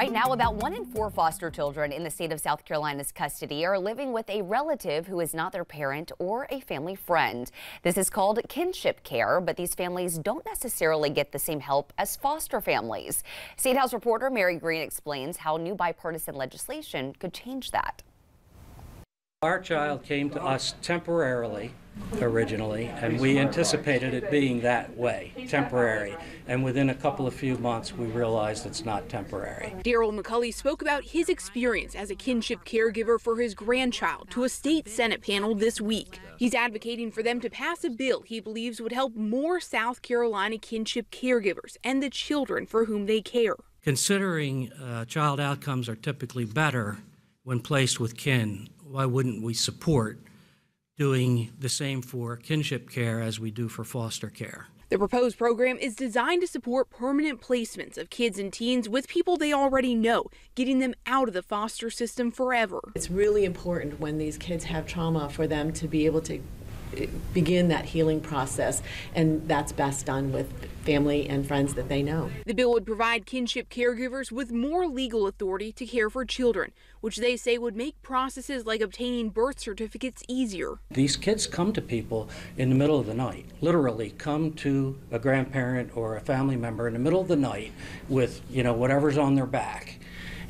Right now, about one in four foster children in the state of South Carolina's custody are living with a relative who is not their parent or a family friend. This is called kinship care, but these families don't necessarily get the same help as foster families. State House reporter Mary Green explains how new bipartisan legislation could change that. Our child came to us temporarily originally, and we anticipated it being that way, temporary. And within a couple of few months, we realized it's not temporary. Daryl McCulley spoke about his experience as a kinship caregiver for his grandchild to a state Senate panel this week. He's advocating for them to pass a bill he believes would help more South Carolina kinship caregivers and the children for whom they care. Considering uh, child outcomes are typically better when placed with kin, why wouldn't we support doing the same for kinship care as we do for foster care? The proposed program is designed to support permanent placements of kids and teens with people they already know, getting them out of the foster system forever. It's really important when these kids have trauma for them to be able to begin that healing process, and that's best done with family and friends that they know. The bill would provide kinship caregivers with more legal authority to care for children, which they say would make processes like obtaining birth certificates easier. These kids come to people in the middle of the night, literally come to a grandparent or a family member in the middle of the night with, you know, whatever's on their back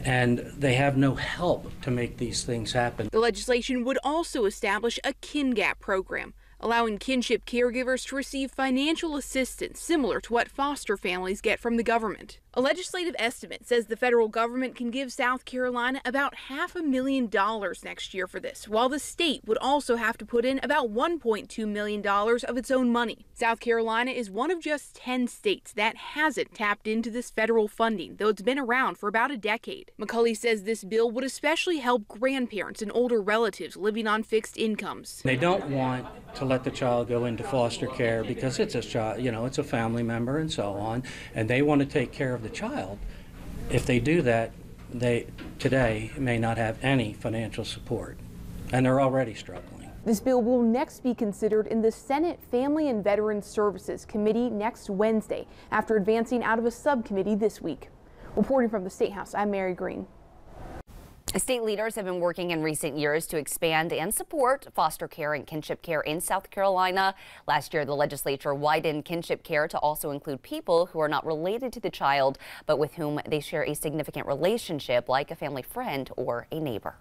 and they have no help to make these things happen. The legislation would also establish a KinGAP program allowing kinship caregivers to receive financial assistance similar to what foster families get from the government. A legislative estimate says the federal government can give South Carolina about half a million dollars next year for this, while the state would also have to put in about $1.2 million of its own money. South Carolina is one of just 10 states that hasn't tapped into this federal funding, though it's been around for about a decade. McCulley says this bill would especially help grandparents and older relatives living on fixed incomes. They don't want to let the child go into foster care because it's a child, you know, it's a family member and so on, and they want to take care of the child. If they do that, they today may not have any financial support, and they're already struggling. This bill will next be considered in the Senate Family and Veterans Services Committee next Wednesday after advancing out of a subcommittee this week. Reporting from the State House, I'm Mary Green. State leaders have been working in recent years to expand and support foster care and kinship care in South Carolina. Last year, the legislature widened kinship care to also include people who are not related to the child, but with whom they share a significant relationship, like a family friend or a neighbor.